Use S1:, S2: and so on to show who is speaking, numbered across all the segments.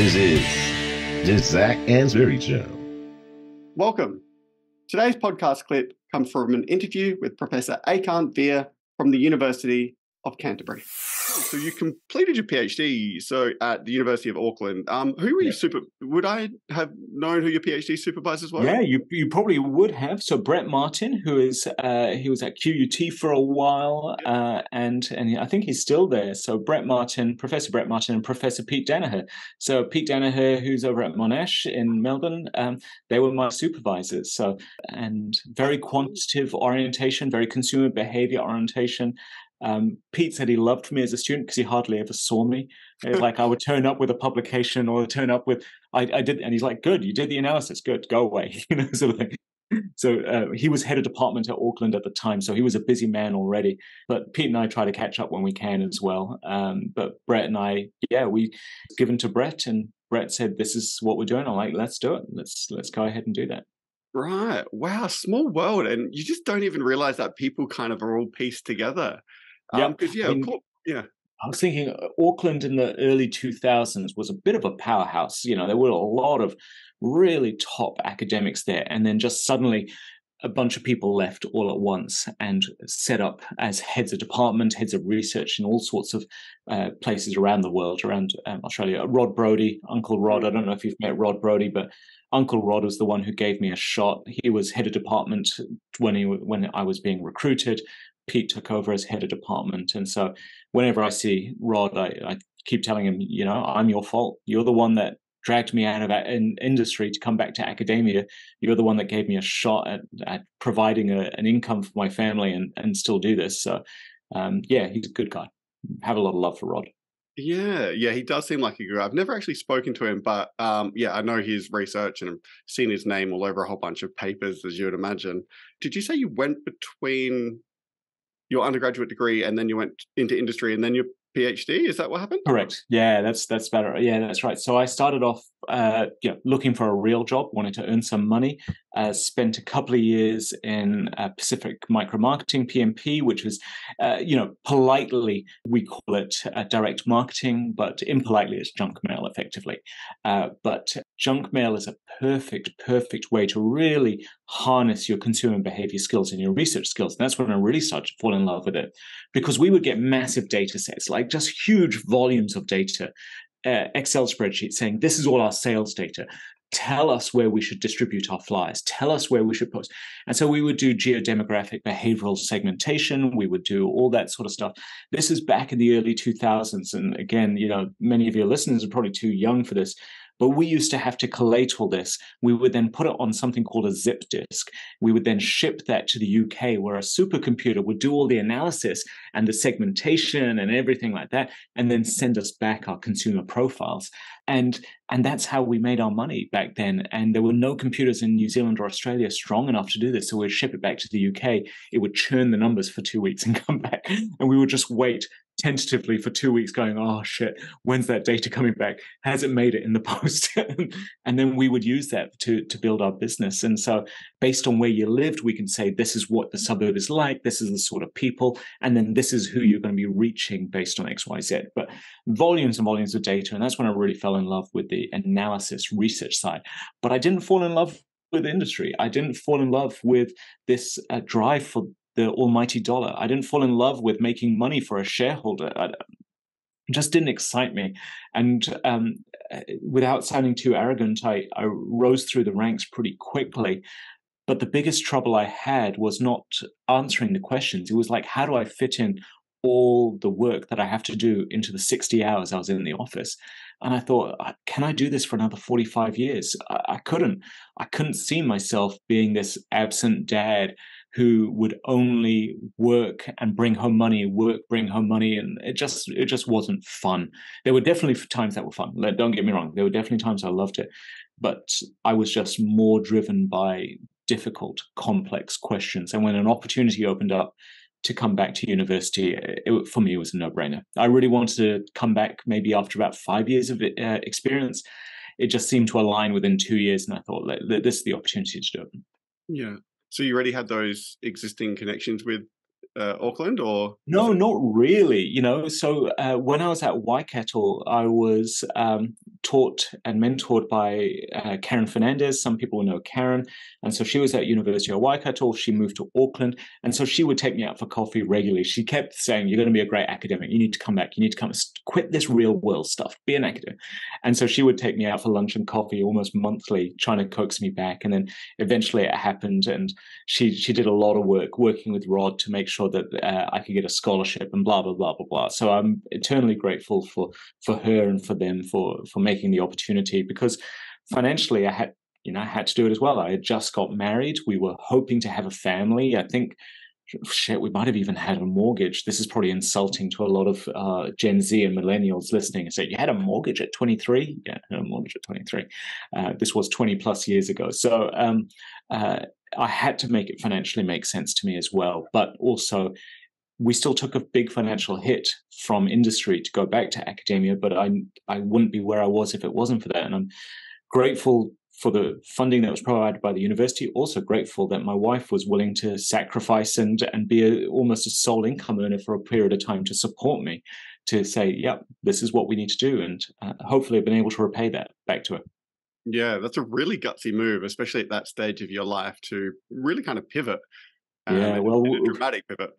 S1: This is the Zac Anesbury Show.
S2: Welcome. Today's podcast clip comes from an interview with Professor Ekant Veer from the University of Canterbury. So you completed your PhD so at the University of Auckland. Um, who were yeah. you super? Would I have known who your PhD supervisors were?
S3: Yeah, you you probably would have. So Brett Martin, who is uh, he was at QUT for a while, uh, and and I think he's still there. So Brett Martin, Professor Brett Martin, and Professor Pete Danaher. So Pete Danaher, who's over at Monash in Melbourne, um, they were my supervisors. So and very quantitative orientation, very consumer behavior orientation. Um, Pete said he loved me as a student because he hardly ever saw me. like I would turn up with a publication or turn up with I, I, did, and he's like, "Good, you did the analysis. Good, go away." you know, sort of thing. So uh, he was head of department at Auckland at the time, so he was a busy man already. But Pete and I try to catch up when we can as well. Um, but Brett and I, yeah, we given to Brett, and Brett said, "This is what we're doing." I'm like, "Let's do it. Let's let's go ahead and do that."
S2: Right. Wow. Small world, and you just don't even realize that people kind of are all pieced together.
S3: Yeah, um, yeah, I mean, yeah. I was thinking uh, Auckland in the early 2000s was a bit of a powerhouse. You know, there were a lot of really top academics there, and then just suddenly a bunch of people left all at once and set up as heads of department, heads of research in all sorts of uh, places around the world, around um, Australia. Rod Brodie, Uncle Rod. I don't know if you've met Rod Brodie, but Uncle Rod was the one who gave me a shot. He was head of department when he when I was being recruited. Pete took over as head of department. And so whenever I see Rod, I, I keep telling him, you know, I'm your fault. You're the one that dragged me out of in industry to come back to academia. You're the one that gave me a shot at, at providing a, an income for my family and, and still do this. So, um, yeah, he's a good guy. Have a lot of love for Rod.
S2: Yeah, yeah, he does seem like a guy. I've never actually spoken to him, but um, yeah, I know his research and I've seen his name all over a whole bunch of papers, as you would imagine. Did you say you went between your undergraduate degree and then you went into industry and then your PhD. Is that what happened?
S3: Correct. Yeah, that's that's better. Yeah, that's right. So I started off, uh, you know, looking for a real job, wanting to earn some money. Uh, spent a couple of years in uh, Pacific Micro Marketing (PMP), which was, uh, you know, politely we call it uh, direct marketing, but impolitely it's junk mail, effectively. Uh, but junk mail is a perfect, perfect way to really harness your consumer behavior skills and your research skills. And that's when I really started to fall in love with it, because we would get massive data sets, like just huge volumes of data uh, Excel spreadsheet saying this is all our sales data tell us where we should distribute our flyers, tell us where we should post. And so we would do geodemographic behavioral segmentation, we would do all that sort of stuff. This is back in the early 2000s. And again, you know, many of your listeners are probably too young for this. But we used to have to collate all this. We would then put it on something called a zip disk. We would then ship that to the UK, where a supercomputer would do all the analysis and the segmentation and everything like that, and then send us back our consumer profiles. And and that's how we made our money back then. And there were no computers in New Zealand or Australia strong enough to do this. So we'd ship it back to the UK. It would churn the numbers for two weeks and come back. And we would just wait tentatively for two weeks going, oh shit, when's that data coming back? Has it made it in the post? and then we would use that to, to build our business. And so based on where you lived, we can say this is what the suburb is like, this is the sort of people, and then this is who you're going to be reaching based on XYZ. But volumes and volumes of data. And that's when I really fell in love with the analysis research side. But I didn't fall in love with industry. I didn't fall in love with this uh, drive for the almighty dollar. I didn't fall in love with making money for a shareholder. I, it just didn't excite me. And um, without sounding too arrogant, I, I rose through the ranks pretty quickly. But the biggest trouble I had was not answering the questions. It was like, how do I fit in all the work that I have to do into the 60 hours I was in the office? And I thought, can I do this for another 45 years? I, I couldn't. I couldn't see myself being this absent dad who would only work and bring home money, work, bring home money, and it just it just wasn't fun. There were definitely times that were fun. Don't get me wrong. There were definitely times I loved it, but I was just more driven by difficult, complex questions. And when an opportunity opened up to come back to university, it, for me, it was a no-brainer. I really wanted to come back maybe after about five years of uh, experience. It just seemed to align within two years, and I thought this is the opportunity to do it.
S2: Yeah. So you already had those existing connections with uh, Auckland, or
S3: no, not really. You know, so uh, when I was at Waikato, I was um, taught and mentored by uh, Karen Fernandez. Some people know Karen, and so she was at University of Waikato. She moved to Auckland, and so she would take me out for coffee regularly. She kept saying, "You're going to be a great academic. You need to come back. You need to come quit this real world stuff. Be an academic." And so she would take me out for lunch and coffee almost monthly, trying to coax me back. And then eventually it happened, and she she did a lot of work working with Rod to make sure that uh, I could get a scholarship and blah blah blah blah blah. So I'm eternally grateful for for her and for them for for making the opportunity because financially I had you know I had to do it as well. I had just got married. We were hoping to have a family. I think shit, we might have even had a mortgage. This is probably insulting to a lot of uh, Gen Z and millennials listening and say, You had a mortgage at 23? Yeah, a mortgage at 23. Uh, this was 20 plus years ago. So um, uh, I had to make it financially make sense to me as well. But also, we still took a big financial hit from industry to go back to academia, but I I wouldn't be where I was if it wasn't for that. And I'm grateful for the funding that was provided by the university. Also grateful that my wife was willing to sacrifice and and be a, almost a sole income earner for a period of time to support me, to say, "Yep, this is what we need to do," and uh, hopefully, I've been able to repay that back to her.
S2: Yeah, that's a really gutsy move, especially at that stage of your life to really kind of pivot. Um,
S3: yeah, well,
S2: dramatic pivot.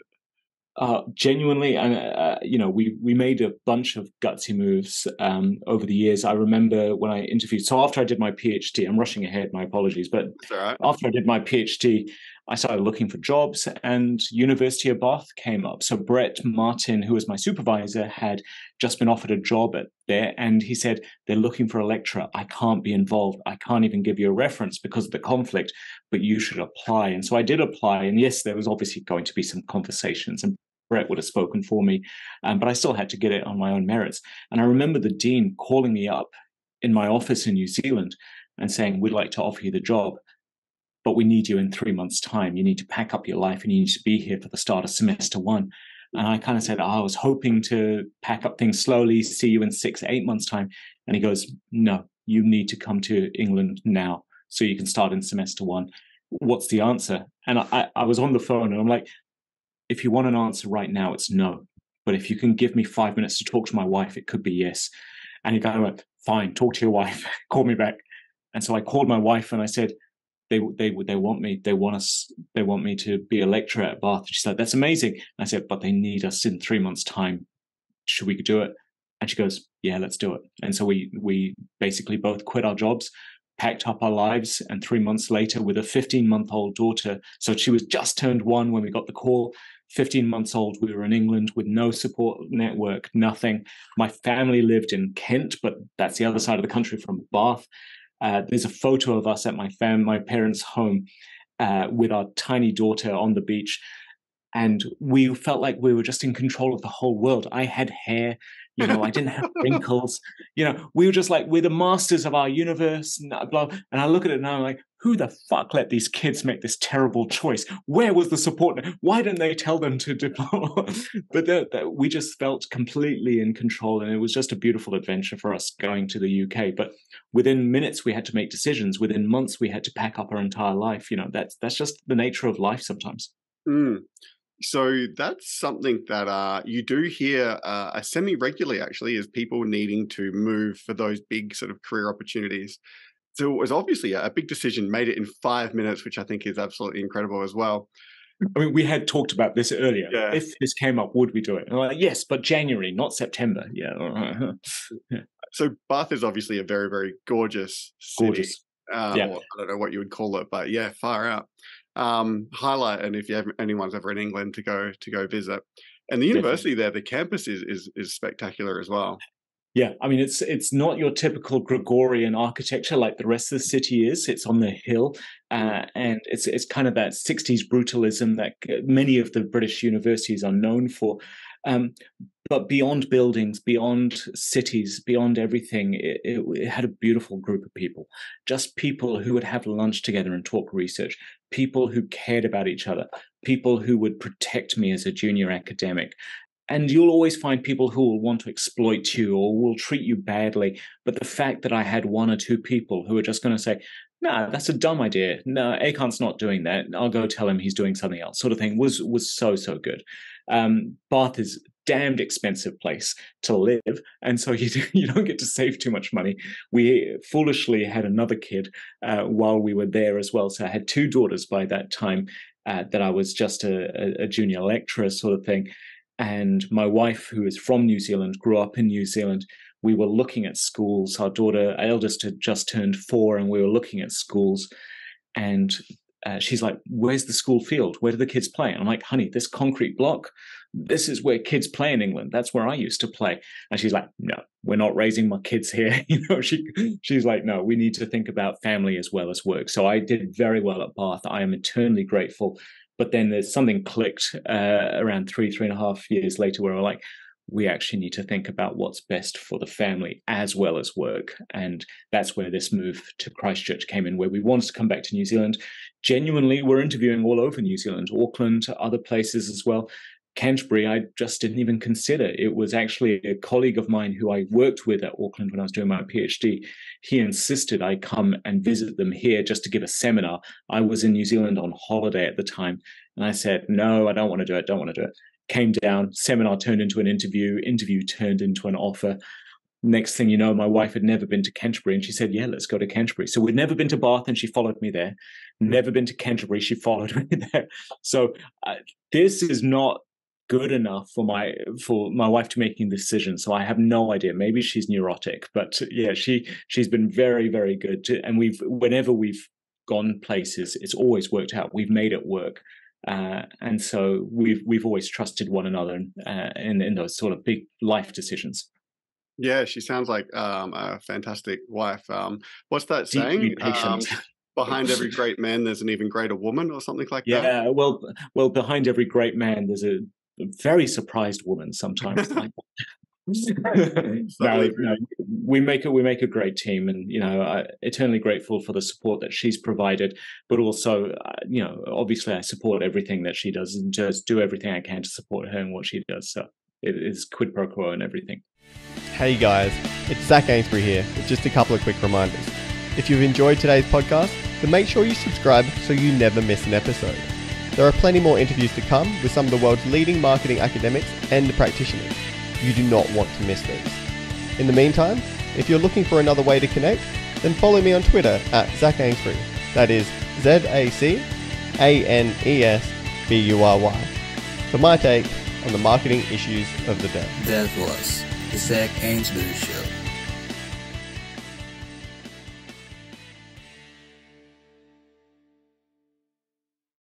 S3: Uh, genuinely, and uh, you know, we we made a bunch of gutsy moves um, over the years. I remember when I interviewed. So after I did my PhD, I'm rushing ahead. My apologies, but
S2: right.
S3: after I did my PhD, I started looking for jobs, and University of Bath came up. So Brett Martin, who was my supervisor, had just been offered a job at there, and he said they're looking for a lecturer. I can't be involved. I can't even give you a reference because of the conflict. But you should apply. And so I did apply, and yes, there was obviously going to be some conversations, and Brett would have spoken for me, um, but I still had to get it on my own merits. And I remember the dean calling me up in my office in New Zealand and saying, "We'd like to offer you the job." But we need you in three months' time. You need to pack up your life and you need to be here for the start of semester one. And I kind of said, oh, I was hoping to pack up things slowly, see you in six, eight months' time. And he goes, No, you need to come to England now so you can start in semester one. What's the answer? And I, I was on the phone and I'm like, if you want an answer right now, it's no. But if you can give me five minutes to talk to my wife, it could be yes. And he kind of went, Fine, talk to your wife, call me back. And so I called my wife and I said, they they they want me they want us they want me to be a lecturer at Bath. She said that's amazing. And I said, but they need us in three months' time. Should we do it? And she goes, yeah, let's do it. And so we we basically both quit our jobs, packed up our lives, and three months later, with a 15 month old daughter, so she was just turned one when we got the call. 15 months old, we were in England with no support network, nothing. My family lived in Kent, but that's the other side of the country from Bath. Uh, there's a photo of us at my fam, my parents' home, uh, with our tiny daughter on the beach, and we felt like we were just in control of the whole world. I had hair, you know, I didn't have wrinkles. You know, we were just like we're the masters of our universe. And blah. And I look at it now, I'm like, who the fuck let these kids make this terrible choice? Where was the support? Why didn't they tell them to deploy? but the, the, we just felt completely in control, and it was just a beautiful adventure for us going to the UK. But within minutes, we had to make decisions. Within months, we had to pack up our entire life. You know, that's that's just the nature of life sometimes.
S2: Mm. So that's something that uh, you do hear uh, semi regularly, actually, is people needing to move for those big sort of career opportunities. So it was obviously a big decision, made it in five minutes, which I think is absolutely incredible as well.
S3: I mean, we had talked about this earlier.
S2: Yeah.
S3: If this came up, would we do it? Like, yes, but January, not September. Yeah.
S2: yeah. So Bath is obviously a very, very gorgeous city.
S3: Gorgeous.
S2: Um, yeah. I don't know what you would call it, but yeah, far out. Um, highlight, and if you have, anyone's ever in England to go to go visit, and the university Definitely. there, the campus is, is is spectacular as well.
S3: Yeah, I mean it's it's not your typical Gregorian architecture like the rest of the city is. It's on the hill, uh, and it's it's kind of that '60s brutalism that many of the British universities are known for. Um, but beyond buildings, beyond cities, beyond everything, it, it, it, had a beautiful group of people. Just people who would have lunch together and talk research, people who cared about each other, people who would protect me as a junior academic, and you'll always find people who will want to exploit you or will treat you badly. But the fact that I had one or two people who are just going to say, nah, that's a dumb idea. No, Ekant's not doing that. I'll go tell him he's doing something else. Sort of thing was was so so good. Um, Bath is damned expensive place to live, and so you you don't get to save too much money. We foolishly had another kid uh, while we were there as well, so I had two daughters by that time. Uh, that I was just a, a junior lecturer, sort of thing. And my wife, who is from New Zealand, grew up in New Zealand we were looking at schools. Our daughter, our eldest, had just turned four, and we were looking at schools. And uh, she's like, "Where's the school field? Where do the kids play?" And I'm like, "Honey, this concrete block, this is where kids play in England. That's where I used to play." And she's like, "No, we're not raising my kids here." you know, she she's like, "No, we need to think about family as well as work." So I did very well at Bath. I am eternally grateful. But then there's something clicked uh, around three, three and a half years later, where we're like, we actually need to think about what's best for the family as well as work. And that's where this move to Christchurch came in, where we wanted to come back to New Zealand. Genuinely, we're interviewing all over New Zealand, Auckland, other places as well. Canterbury, I just didn't even consider. It was actually a colleague of mine who I worked with at Auckland when I was doing my PhD. He insisted I come and visit them here just to give a seminar. I was in New Zealand on holiday at the time. And I said, no, I don't want to do it, don't want to do it came down, seminar turned into an interview, interview turned into an offer. Next thing you know, my wife had never been to Canterbury and she said, Yeah, let's go to Canterbury. So we'd never been to Bath and she followed me there. Never been to Canterbury, she followed me there. So uh, this is not good enough for my for my wife to making the decision so i have no idea maybe she's neurotic but yeah she she's been very very good to, and we've whenever we've gone places it's always worked out we've made it work uh, and so we've we've always trusted one another uh, in in those sort of big life decisions.
S2: Yeah, she sounds like um, a fantastic wife. Um, what's that saying? Um, behind every great man, there's an even greater woman, or something like
S3: yeah,
S2: that.
S3: Yeah, well, well, behind every great man, there's a very surprised woman sometimes. no, no, we make it. We make a great team, and you know, I, eternally grateful for the support that she's provided. But also, uh, you know, obviously, I support everything that she does, and just do everything I can to support her and what she does. So it is quid pro quo and everything.
S4: Hey guys, it's Zac Anesbury here with just a couple of quick reminders. If you've enjoyed today's podcast, then make sure you subscribe so you never miss an episode. There are plenty more interviews to come with some of the world's leading marketing academics and practitioners. You do not want to miss these. In the meantime, if you're looking for another way to connect, then follow me on Twitter at Zac Anesbury. That is Z A C A N E S B U R Y. For my take on the marketing issues of the day.
S5: That was the Zac Anesbury Show.